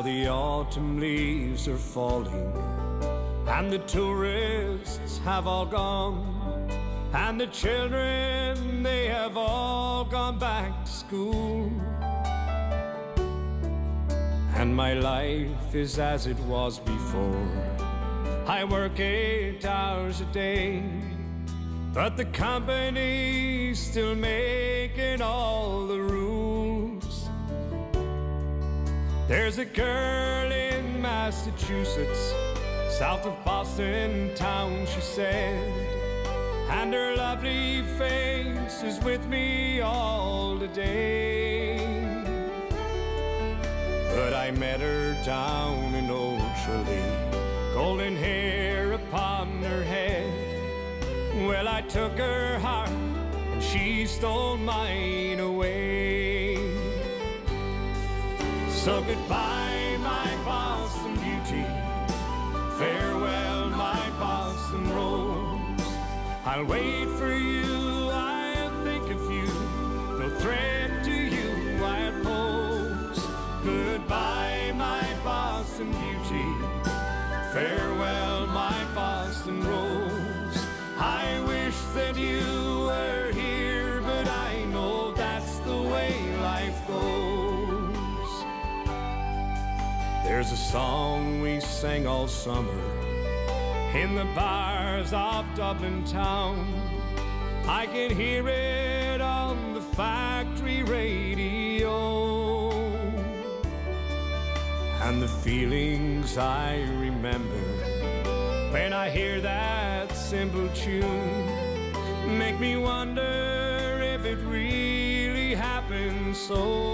Now the autumn leaves are falling, and the tourists have all gone, and the children they have all gone back to school. And my life is as it was before. I work eight hours a day, but the company's still making all the There's a girl in Massachusetts, south of Boston town, she said, and her lovely face is with me all the day. But I met her down in Old Tralee, golden hair upon her head. Well, I took her heart and she stole mine away. So goodbye, my Boston beauty. Farewell, my Boston rose. I'll wait for you, I'll think of you. No threat to you I'll pose. Goodbye, my Boston beauty. Farewell, my Boston rose. I wish that you were here, but I know that's the way life goes. There's a song we sang all summer in the bars of Dublin town. I can hear it on the factory radio. And the feelings I remember when I hear that simple tune make me wonder if it really happened so.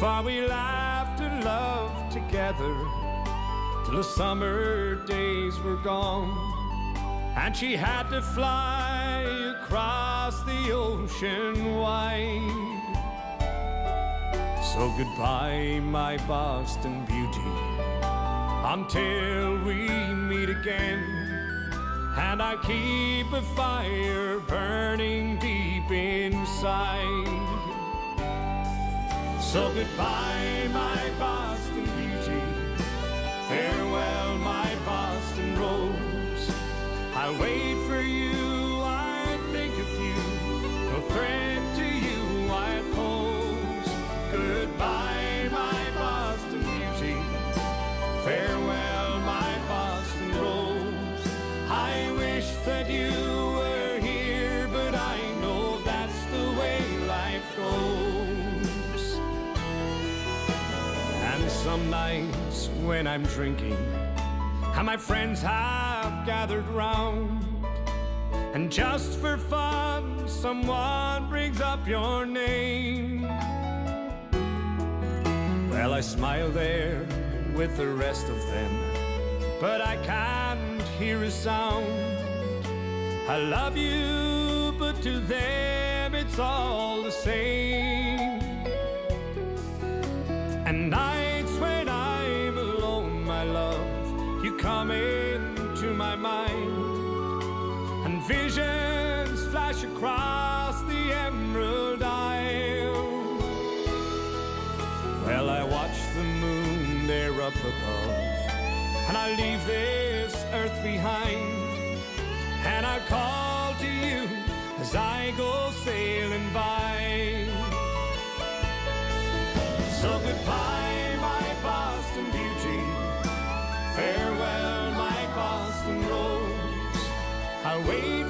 For we laughed and loved together till the summer days were gone. And she had to fly across the ocean wide. So goodbye, my Boston beauty, until we meet again. And I keep a fire burning deep inside. So goodbye, my Boston beauty. Farewell, my Boston rose. I'll wait some nights when I'm drinking, and my friends have gathered round, and just for fun, someone brings up your name. Well, I smile there with the rest of them, but I can't hear a sound. I love you, but to them it's all the same. And nights come into my mind, and visions flash across the emerald isle. Well, I watch the moon there up above, and I leave this earth behind, and I call to you as I go sailing by. So goodbye, I'll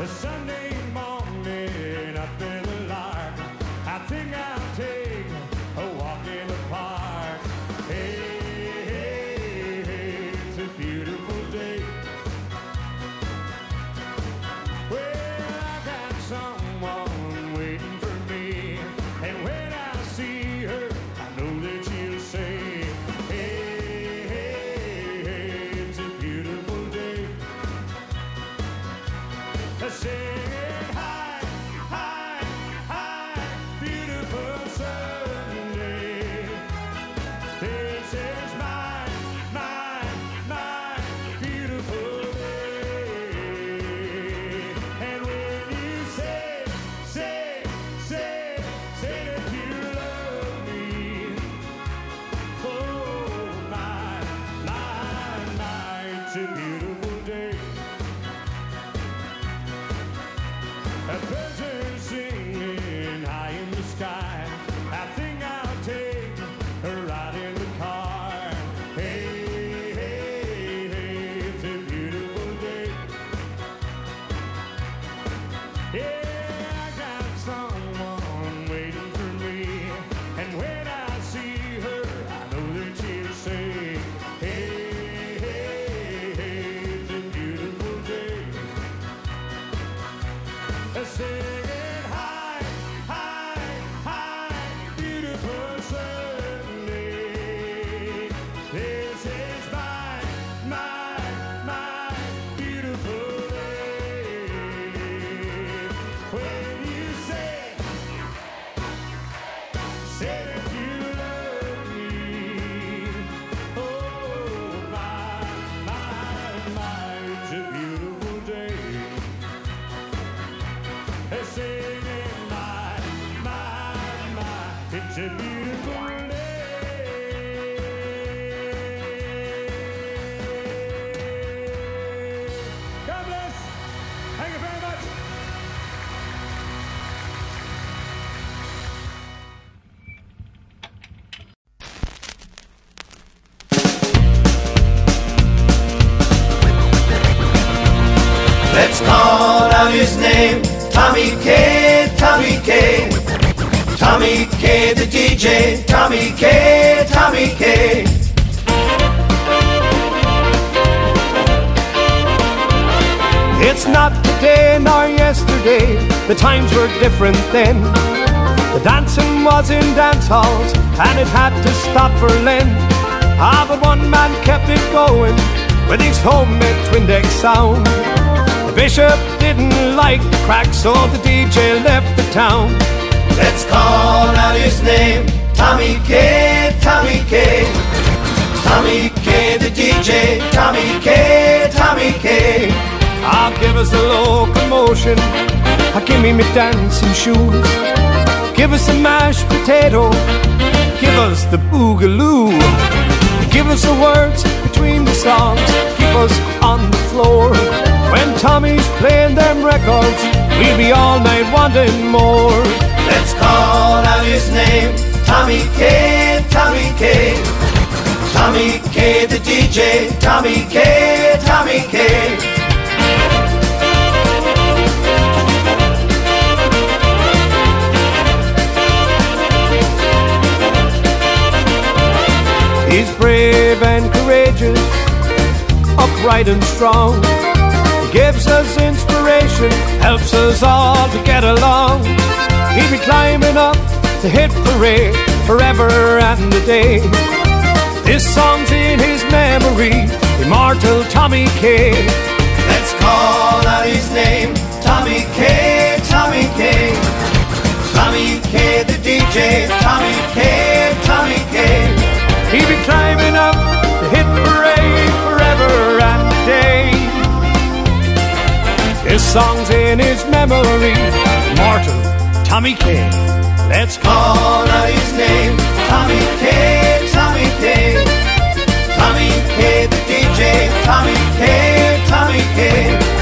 A Sunday morning in the lark. I think I'll take Call out his name, Tommy K, Tommy K. Tommy K, the DJ, Tommy K, Tommy K. It's not today nor yesterday, the times were different then. The dancing was in dance halls, and it had to stop for Lent. Ah, but one man kept it going with his homemade twin deck sound. The bishop didn't like the crack, so the DJ left the town. Let's call out his name, Tommy K, Tommy K. Tommy K, the DJ, Tommy K, Tommy K. Ah, give us a locomotion. Ah, give me my dancing shoes. Give us a mashed potato. Give us the boogaloo. Give us the words between the songs. Keep us on the floor. When Tommy's playing them records, we'll be all night wanting more. Let's call out his name, Tommy K, Tommy K. Tommy K, the DJ, Tommy K, Tommy K. He's brave and courageous, upright and strong. Gives us inspiration, helps us all to get along. He'll be climbing up the hit parade forever and a day. This song's in his memory, immortal Tommy K. Let's call songs in his memory. Immortal Tommy K. Let's call out his name. Tommy K, Tommy K. Tommy K, the DJ. Tommy K, Tommy K.